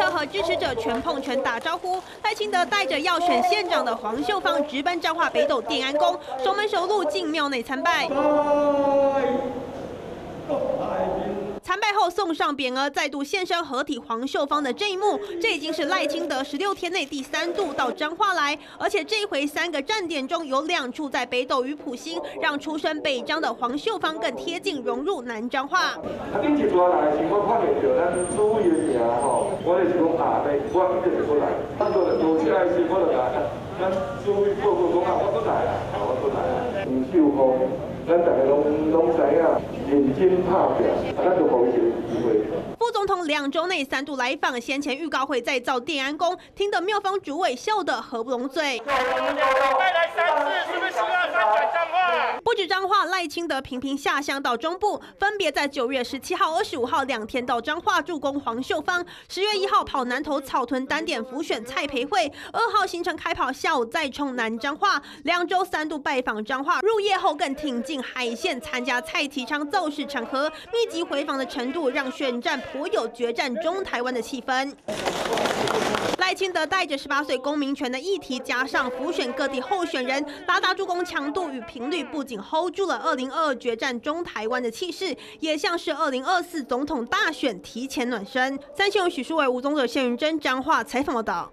车和支持者全碰拳打招呼。赖清德带着要选县长的黄秀芳直奔彰化北斗定安宫，守门守路进庙内参拜。参拜后送上匾额，再度现身合体黄秀芳的这一幕，这已经是赖清德十六天内第三度到彰化来，而且这一回三个站点中有两处在北斗与普兴，让出身北彰的黄秀芳更贴近融入南彰化。副总统两周内三度来访，先前预告会再造电安宫，听得妙方主委笑得合不拢嘴。不止彰化，赖清德频频下乡到中部，分别在九月十七号、二十五号两天到彰化助攻黄秀芳，十月一号跑南投草屯单点浮选蔡培慧，二号行程开跑，下午再冲南彰化，两周三度拜访彰化，入夜后更挺进海线参加蔡其昌造势场合，密集回访的程度让选战颇有决战中台湾的气氛。赖清德带着十八岁公民权的议题，加上辅选各地候选人，拉大助攻强度与频率，不仅 hold 住了二零二二决战中台湾的气势，也像是二零二四总统大选提前暖身。三雄许淑伟、吴宗哲、谢云珍、张化采访报道。